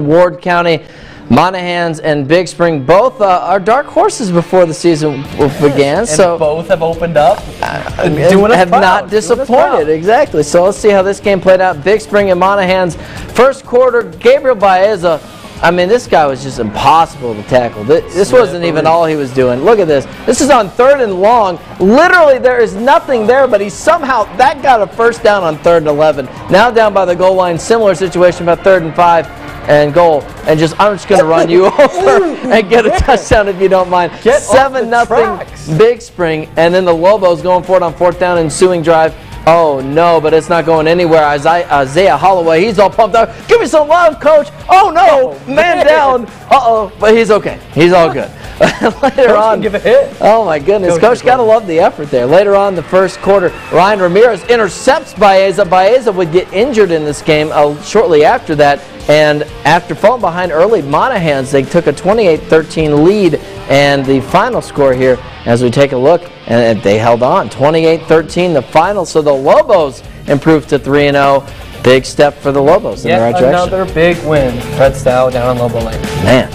Ward County, Monahans, and Big Spring both uh, are dark horses before the season began. And so both have opened up, and doing have proud, not disappointed. Exactly. So let's see how this game played out. Big Spring and Monahans. First quarter, Gabriel Baeza. I mean, this guy was just impossible to tackle. This, this wasn't even all he was doing. Look at this. This is on third and long. Literally, there is nothing there, but he somehow that got a first down on third and 11. Now down by the goal line, similar situation about third and five and goal. And just I'm just going to run you over and get a touchdown if you don't mind. Get Seven nothing. Big Spring, and then the Loboes going for it on fourth down ensuing drive. Oh no, but it's not going anywhere. Isaiah, Isaiah Holloway, he's all pumped up. Give me some love, coach. Oh no, Oh, man man. down. Uh oh, but he's okay. He's all good. Later Coach on, give a hit. Oh my goodness, Coach coach, gotta right. love the effort there. Later on the first quarter, Ryan Ramirez intercepts Baeza. Baeza would get injured in this game uh, shortly after that, and after falling behind early, Monahans they took a 28-13 lead, and the final score here, as we take a look, and they held on 28-13, the final. So the Loboes improved to 3-0. Big step for the Loboes in the right direction. another big win. Fred Stow down on Lobo Lane. Man,